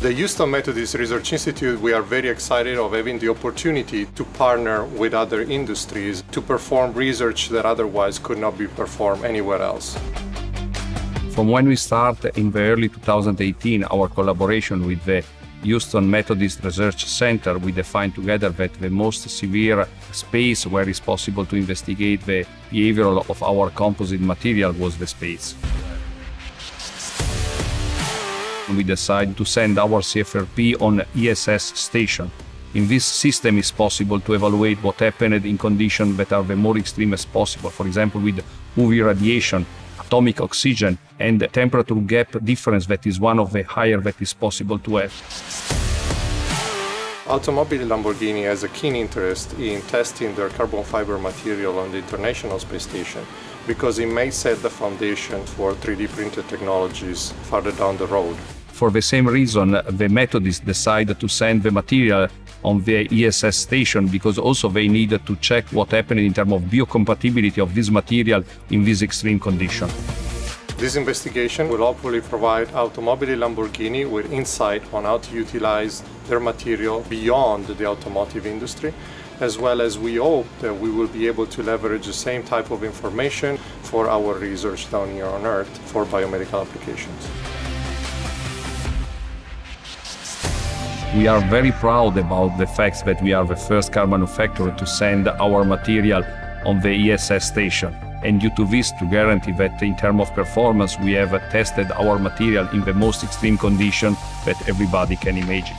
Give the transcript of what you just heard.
the Houston Methodist Research Institute, we are very excited of having the opportunity to partner with other industries to perform research that otherwise could not be performed anywhere else. From when we start in the early 2018 our collaboration with the Houston Methodist Research Center, we defined together that the most severe space where it's possible to investigate the behavior of our composite material was the space. We decided to send our CFRP on ISS station. In this system, it's possible to evaluate what happened in conditions that are the more extreme as possible, for example, with UV radiation, atomic oxygen, and temperature gap difference that is one of the higher that is possible to have. Automobili Lamborghini has a keen interest in testing their carbon fiber material on the International Space Station because it may set the foundation for 3D printed technologies further down the road. For the same reason, the Methodists decided to send the material on the ISS station because also they needed to check what happened in terms of biocompatibility of this material in this extreme condition. This investigation will hopefully provide Automobili Lamborghini with insight on how to utilize their material beyond the automotive industry, as well as we hope that we will be able to leverage the same type of information for our research down here on Earth for biomedical applications. We are very proud about the fact that we are the first car manufacturer to send our material on the ISS station and due to this to guarantee that in terms of performance we have tested our material in the most extreme condition that everybody can imagine.